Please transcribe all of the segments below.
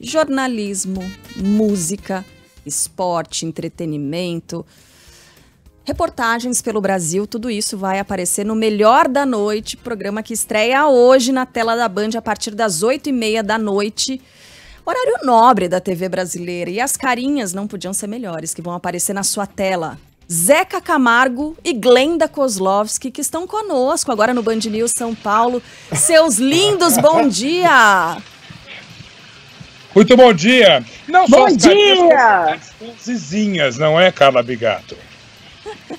jornalismo, música, esporte, entretenimento, reportagens pelo Brasil, tudo isso vai aparecer no Melhor da Noite, programa que estreia hoje na tela da Band a partir das 8h30 da noite. Horário nobre da TV brasileira. E as carinhas não podiam ser melhores, que vão aparecer na sua tela. Zeca Camargo e Glenda Kozlovski, que estão conosco agora no Band News São Paulo. Seus lindos, bom dia! Muito bom dia! Não bom dia! São vizinhas, não é, Carla Bigato?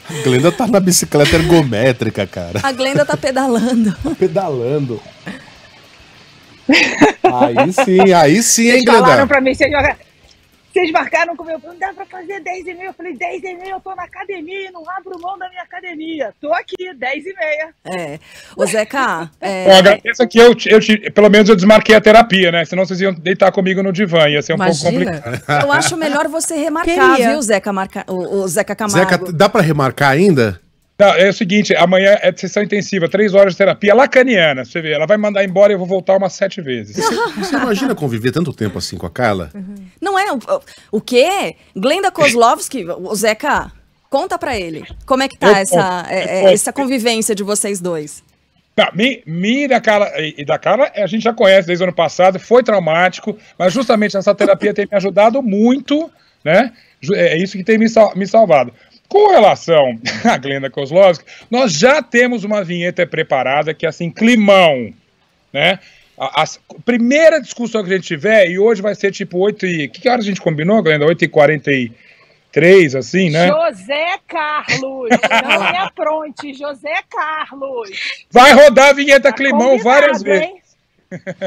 A Glenda tá na bicicleta ergométrica, cara. A Glenda tá pedalando. Tá pedalando. Aí sim, aí sim, hein, Glenda? Falaram pra mim, vocês, vocês marcaram com o meu não dá pra fazer 10 e meia. Eu falei, 10 e meia eu tô na academia, não abro mão da minha academia. Tô aqui, 10 e meia. É. Ô, Zeca... É... Agradeço que eu, eu, pelo menos eu desmarquei a terapia, né? Senão vocês iam deitar comigo no divã, ia ser um Imagina. pouco complicado. Eu acho melhor você remarcar, Queria. viu, Zeca, marca... o, o Zeca Camargo. Zeca, dá pra remarcar ainda? Não, é o seguinte, amanhã é sessão intensiva, três horas de terapia lacaniana. Você vê, ela vai mandar embora e eu vou voltar umas sete vezes. Você, você imagina conviver tanto tempo assim com a Carla? Uhum. Não é? O, o quê? Glenda Kozlovski, o Zeca, conta pra ele. Como é que tá eu, essa, é, é, essa convivência de vocês dois? Tá, me, me da Carla, e da Carla a gente já conhece desde o ano passado, foi traumático, mas justamente essa terapia tem me ajudado muito, né? É isso que tem me, sal, me salvado. Com relação à Glenda Kozlowski, nós já temos uma vinheta preparada que é assim, climão, né? A, a, primeira discussão que a gente tiver, e hoje vai ser tipo 8 e... Que horas a gente combinou, Glenda? 8 e 43, assim, né? José Carlos, não me apronte, José Carlos. Vai rodar a vinheta tá climão várias vezes.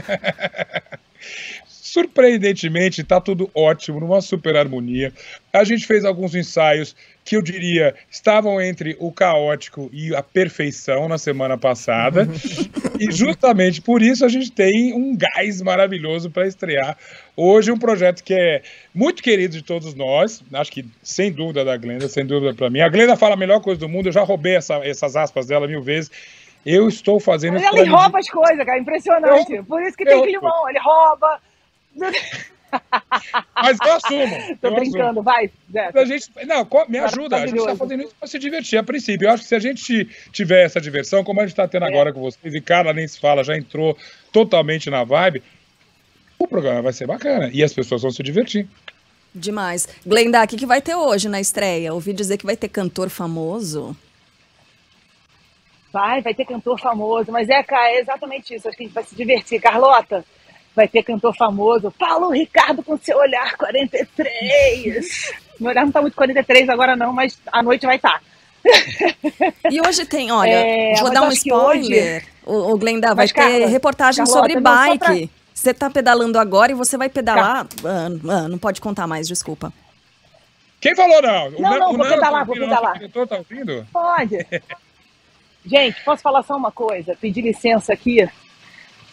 Surpreendentemente, está tudo ótimo, numa super harmonia. A gente fez alguns ensaios que eu diria estavam entre o caótico e a perfeição na semana passada. e justamente por isso a gente tem um gás maravilhoso para estrear hoje um projeto que é muito querido de todos nós. Acho que sem dúvida da Glenda, sem dúvida para mim. A Glenda fala a melhor coisa do mundo, eu já roubei essa, essas aspas dela mil vezes. Eu estou fazendo. Mas ele rouba as coisas, cara, impressionante. Eu, Por isso que tem climão, ele rouba. Mas eu assumo. Tô eu brincando, assumo. vai. A gente, não, me ajuda. A gente está fazendo isso para se divertir, a princípio. Eu acho que se a gente tiver essa diversão, como a gente está tendo é. agora com vocês, e Carla nem se fala, já entrou totalmente na vibe, o programa vai ser bacana e as pessoas vão se divertir. Demais. Glenda, o que, que vai ter hoje na estreia? Ouvi dizer que vai ter cantor famoso. Vai, vai ter cantor famoso, mas é, cara, é exatamente isso. Acho que a gente vai se divertir. Carlota, vai ter cantor famoso, Paulo Ricardo com seu olhar 43. Meu olhar não tá muito 43 agora não, mas a noite vai estar. Tá. E hoje tem, olha, é, vou dar um spoiler. Hoje... O, o Glenda vai Carla, ter reportagem Carlota, sobre bike. Pra... Você tá pedalando agora e você vai pedalar. Ah, ah, não pode contar mais, desculpa. Quem falou não? O não, não, vou pedalar, vou pedalar. O tá ouvindo? Pode. Gente, posso falar só uma coisa? Pedir licença aqui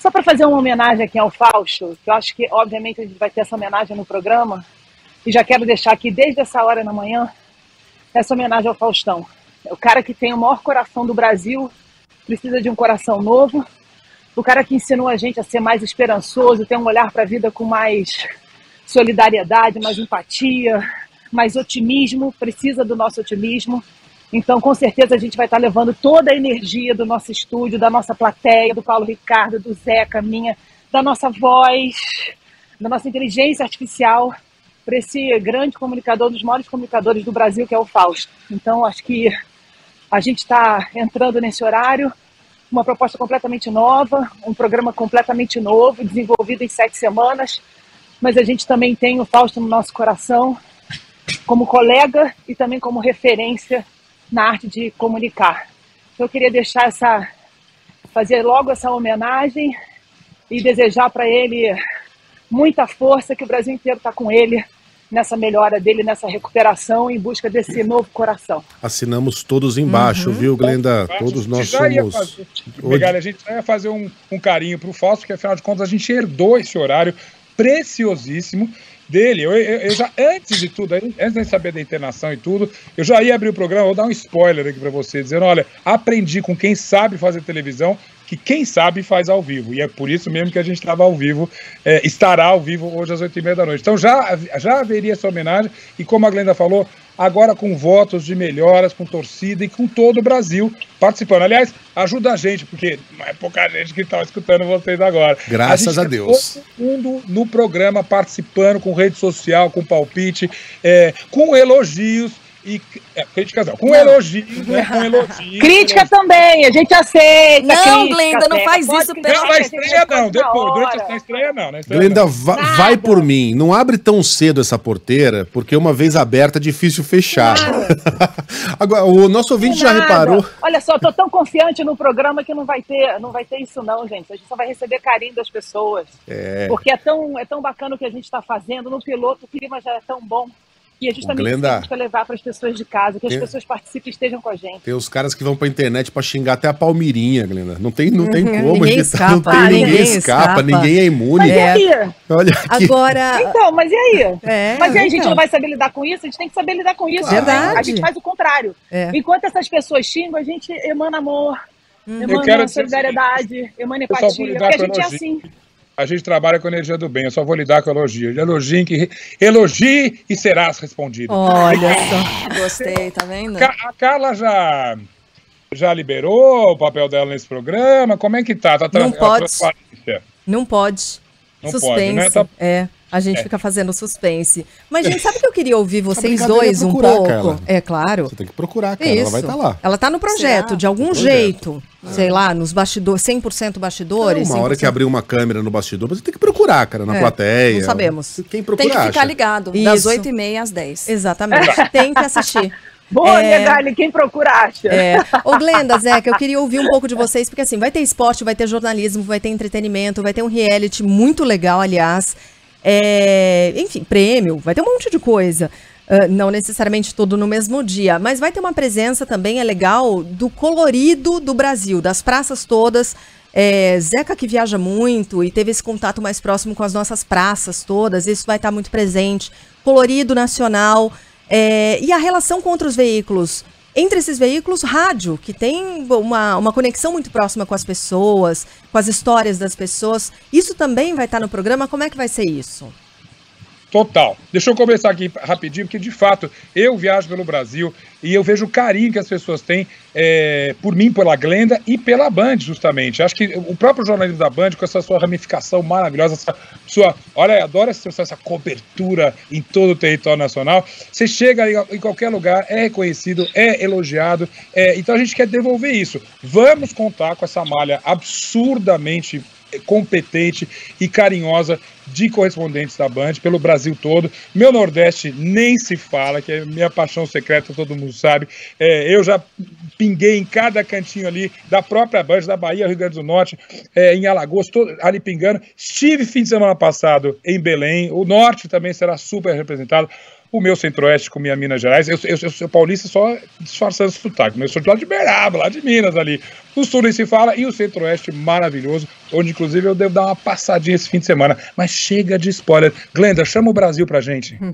só para fazer uma homenagem aqui ao Fausto, que eu acho que, obviamente, a gente vai ter essa homenagem no programa. E já quero deixar aqui, desde essa hora da manhã, essa homenagem ao Faustão. É o cara que tem o maior coração do Brasil, precisa de um coração novo. O cara que ensinou a gente a ser mais esperançoso, ter um olhar para a vida com mais solidariedade, mais empatia, mais otimismo, precisa do nosso otimismo. Então, com certeza, a gente vai estar levando toda a energia do nosso estúdio, da nossa plateia, do Paulo Ricardo, do Zeca, minha, da nossa voz, da nossa inteligência artificial para esse grande comunicador, um dos maiores comunicadores do Brasil, que é o Fausto. Então, acho que a gente está entrando nesse horário, uma proposta completamente nova, um programa completamente novo, desenvolvido em sete semanas, mas a gente também tem o Fausto no nosso coração, como colega e também como referência na arte de comunicar. Então, eu queria deixar essa, fazer logo essa homenagem e desejar para ele muita força, que o Brasil inteiro está com ele nessa melhora dele, nessa recuperação em busca desse novo coração. Assinamos todos embaixo, uhum. viu, Glenda? Todos nós somos. Fazer, Hoje... a gente ia fazer um, um carinho para o Fausto, porque afinal de contas a gente herdou esse horário preciosíssimo dele. Eu, eu, eu, já, antes de tudo, antes de saber da internação e tudo, eu já ia abrir o programa, vou dar um spoiler aqui para você, dizendo: olha, aprendi com quem sabe fazer televisão que quem sabe faz ao vivo. E é por isso mesmo que a gente estava ao vivo, é, estará ao vivo hoje às oito e meia da noite. Então já, já haveria essa homenagem, e como a Glenda falou, agora com votos de melhoras, com torcida e com todo o Brasil participando. Aliás, ajuda a gente, porque não é pouca gente que está escutando vocês agora. Graças a, a Deus. Todo mundo no programa participando, com rede social, com palpite, é, com elogios e é, críticas não, com elogios, né? Com elogios. Crítica também, a gente aceita. Não, Glenda, não faz isso. Não, na estreia não, depois, durante a estreia não. Estreia Glenda, não. Va Nada. vai por mim, não abre tão cedo essa porteira, porque uma vez aberta é difícil fechar. Agora, o nosso ouvinte já reparou. Olha só, tô tão confiante no programa que não vai ter, não vai ter isso não, gente. A gente só vai receber carinho das pessoas. É. Porque é tão, é tão bacana o que a gente está fazendo. No piloto, o clima já é tão bom. E a gente também Glenda, para levar para as pessoas de casa, que tem, as pessoas participem e estejam com a gente. Tem os caras que vão para a internet para xingar até a Palmirinha, Glenda. Não tem, não tem uhum, como. Ninguém escapa, não tem, ninguém, ninguém escapa, escapa, ninguém é imune. Mas é. e aí? Olha aqui. Agora... Então, mas e aí? É, mas e aí, então. a gente não vai saber lidar com isso? A gente tem que saber lidar com isso. Verdade. A gente faz o contrário. É. Enquanto essas pessoas xingam, a gente emana amor, hum. emana solidariedade, emana empatia. Porque a gente é assim a gente trabalha com energia do bem, eu só vou lidar com elogio. Elogie, que, elogie e serás respondido. Olha só, gostei, tá vendo? A Carla já, já liberou o papel dela nesse programa? Como é que tá? tá Não pode. Não pode. Não Suspense. Pode, né? tá... É. A gente é. fica fazendo suspense. Mas, gente, sabe que eu queria ouvir vocês dois um pouco? Carla. É claro. Você tem que procurar, cara. Isso. Ela vai estar tá lá. Ela está no projeto, Será? de algum projeto. jeito. É. Sei lá, nos bastidores, 100% bastidores. É uma hora que abrir uma câmera no bastidor, você tem que procurar, cara, na é. plateia. Não sabemos. Quem procura Tem que ficar acha. ligado, Isso. das 8h30 às 10 Exatamente. tem que assistir. Boa, é... Legali, quem procura acha. É. Ô, Glenda, Zeca, eu queria ouvir um pouco de vocês, porque assim, vai ter esporte, vai ter jornalismo, vai ter entretenimento, vai ter um reality muito legal, aliás. É, enfim, prêmio, vai ter um monte de coisa. Uh, não necessariamente tudo no mesmo dia, mas vai ter uma presença também, é legal, do colorido do Brasil, das praças todas. É, Zeca que viaja muito e teve esse contato mais próximo com as nossas praças todas, isso vai estar muito presente. Colorido nacional. É, e a relação com outros veículos entre esses veículos, rádio, que tem uma, uma conexão muito próxima com as pessoas, com as histórias das pessoas. Isso também vai estar no programa? Como é que vai ser isso? Total. Deixa eu começar aqui rapidinho, porque de fato eu viajo pelo Brasil e eu vejo o carinho que as pessoas têm é, por mim, pela Glenda e pela Band, justamente. Acho que o próprio jornalismo da Band, com essa sua ramificação maravilhosa, essa sua. Olha, adoro essa, essa cobertura em todo o território nacional. Você chega em qualquer lugar, é reconhecido, é elogiado. É, então a gente quer devolver isso. Vamos contar com essa malha absurdamente competente e carinhosa de correspondentes da Band pelo Brasil todo. Meu Nordeste nem se fala, que é minha paixão secreta, todo mundo sabe. É, eu já pinguei em cada cantinho ali da própria Band, da Bahia, Rio Grande do Norte, é, em Alagoas, todo, ali pingando. Estive fim de semana passado em Belém. O Norte também será super representado o meu centro-oeste com minha Minas Gerais. Eu, eu, eu sou paulista só disfarçando o sotaque, mas eu sou de lá de Beraba, lá de Minas ali. O sul nem se fala e o centro-oeste maravilhoso, onde inclusive eu devo dar uma passadinha esse fim de semana. Mas chega de spoiler. Glenda, chama o Brasil pra gente.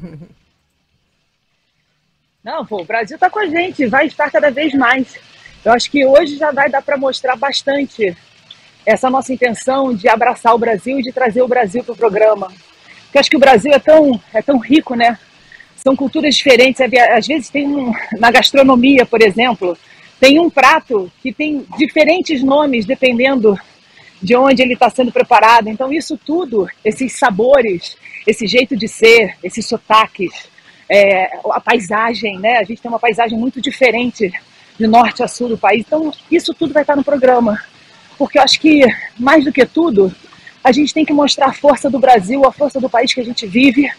Não, pô, o Brasil tá com a gente, vai estar cada vez mais. Eu acho que hoje já vai dar para mostrar bastante essa nossa intenção de abraçar o Brasil e de trazer o Brasil para o programa. Porque eu acho que o Brasil é tão, é tão rico, né? São culturas diferentes. Às vezes tem um, na gastronomia, por exemplo, tem um prato que tem diferentes nomes dependendo de onde ele está sendo preparado. Então isso tudo, esses sabores, esse jeito de ser, esses sotaques, é, a paisagem, né? A gente tem uma paisagem muito diferente de norte a sul do país. Então isso tudo vai estar no programa, porque eu acho que mais do que tudo a gente tem que mostrar a força do Brasil, a força do país que a gente vive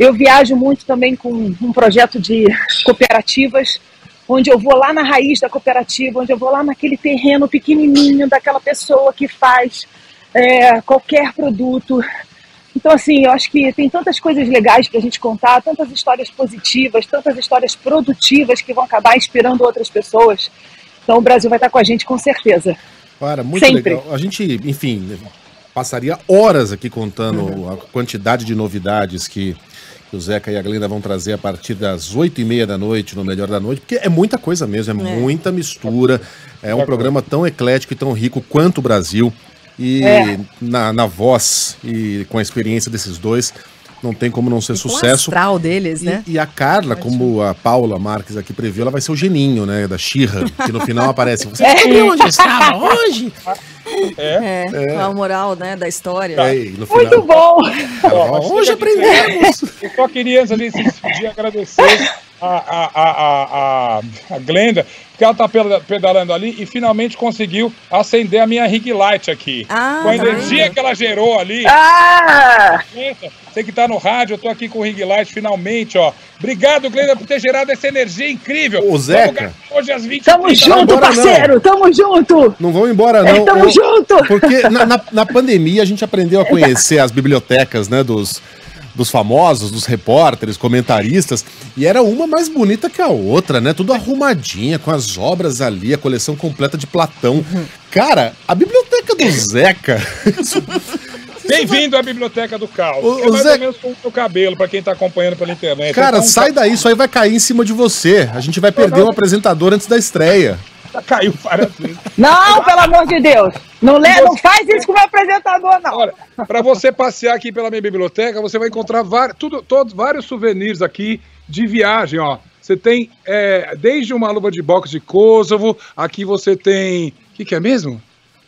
eu viajo muito também com um projeto de cooperativas, onde eu vou lá na raiz da cooperativa, onde eu vou lá naquele terreno pequenininho daquela pessoa que faz é, qualquer produto. Então, assim, eu acho que tem tantas coisas legais para a gente contar, tantas histórias positivas, tantas histórias produtivas que vão acabar inspirando outras pessoas. Então, o Brasil vai estar com a gente com certeza. Para, muito Sempre. legal. A gente, enfim, passaria horas aqui contando a quantidade de novidades que, que o Zeca e a Glenda vão trazer a partir das oito e meia da noite, no Melhor da Noite, porque é muita coisa mesmo, é, é. muita mistura, é um programa tão eclético e tão rico quanto o Brasil. E é. na, na voz e com a experiência desses dois, não tem como não ser e sucesso. O deles, né? E, e a Carla, como a Paula Marques aqui previu, ela vai ser o geninho, né, da Xirra, que no final aparece. Você é. onde estava hoje? É, é, é. a moral, né, da história. É, final... Muito bom! hoje aprendemos! Eu só queria, antes de agradecer a, a, a, a, a Glenda, porque ela tá pedalando ali e finalmente conseguiu acender a minha ring light aqui. Ah, Com a energia tá que ela gerou ali. Ah! Você que tá no rádio, eu tô aqui com o ring light finalmente, ó. Obrigado, Glenda, por ter gerado essa energia incrível. O Zeca. Hoje às 20 Tamo junto, parceiro, não. tamo junto. Não vão embora, não. É, tamo eu, junto. Porque na, na, na pandemia a gente aprendeu a conhecer as bibliotecas, né, dos dos famosos, dos repórteres, comentaristas, e era uma mais bonita que a outra, né? Tudo arrumadinha, com as obras ali, a coleção completa de Platão. Cara, a biblioteca do Zeca. Bem-vindo à Biblioteca do Caos. O, é mais Zé... ou menos com o seu cabelo, para quem tá acompanhando pela internet. Cara, então, sai daí, isso aí vai cair em cima de você. A gente vai perder um apresentador antes da estreia. Caiu vezes. Não, pelo amor de Deus. Não, lê, você... não faz isso com o meu apresentador, não. Para você passear aqui pela minha biblioteca, você vai encontrar vários, tudo, todos, vários souvenirs aqui de viagem, ó. Você tem é, desde uma luva de boxe de Kosovo, aqui você tem. O que, que é mesmo?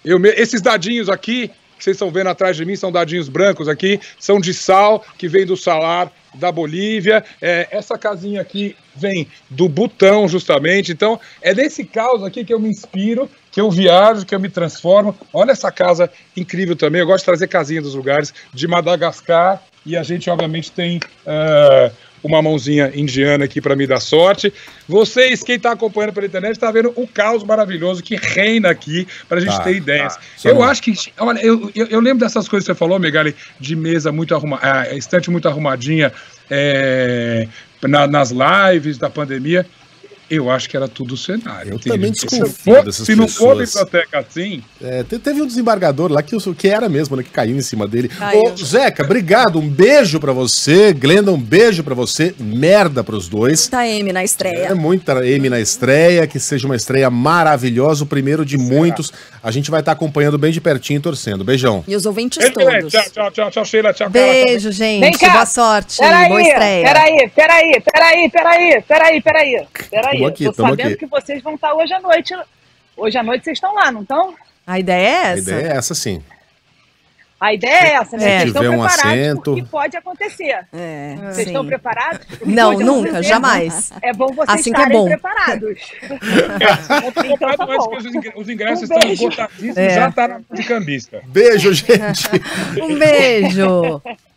Eu, esses dadinhos aqui, que vocês estão vendo atrás de mim, são dadinhos brancos aqui, são de sal, que vem do salar da Bolívia. É, essa casinha aqui vem do Butão, justamente. Então, é nesse caos aqui que eu me inspiro, que eu viajo, que eu me transformo. Olha essa casa incrível também. Eu gosto de trazer casinha dos lugares de Madagascar. E a gente, obviamente, tem uh, uma mãozinha indiana aqui para me dar sorte. Vocês, quem está acompanhando pela internet, está vendo o caos maravilhoso que reina aqui, para a gente tá, ter ideias. Tá. Eu não... acho que. Olha, eu, eu, eu, lembro dessas coisas que você falou, Megali, de mesa muito arrumada, é, estante muito arrumadinha é, na, nas lives da pandemia. Eu acho que era tudo cenário. Eu também desconfio se dessas Se não for biblioteca assim... É, teve um desembargador lá que, que era mesmo, né? Que caiu em cima dele. Ô, Zeca, obrigado. Um beijo pra você. Glenda, um beijo pra você. Merda pros dois. Muita M na estreia. É muita M na estreia. Que seja uma estreia maravilhosa. O primeiro de muitos. A gente vai estar tá acompanhando bem de pertinho e torcendo. Beijão. E os ouvintes todos. Tchau, tchau, tchau, tchau, Sheila. Tchau, Beijo, cara, gente. Vem cá. Boa sorte. Peraí, Boa estreia. Peraí, peraí, peraí, peraí, peraí, peraí. Peraí tamo aqui, tô sabendo aqui. que vocês vão estar hoje à noite. Hoje à noite vocês estão lá, não estão? A ideia é essa. A ideia é essa, sim. A ideia é essa, né? É. Vocês estão um preparados assento. que pode acontecer. É, vocês sim. estão preparados? Não, nunca, jamais. É bom vocês assim estarem que é bom. preparados. É, então, tá bom. Os ingressos um estão esgotadíssimos, é. já está de cambista. Beijo, gente. um beijo.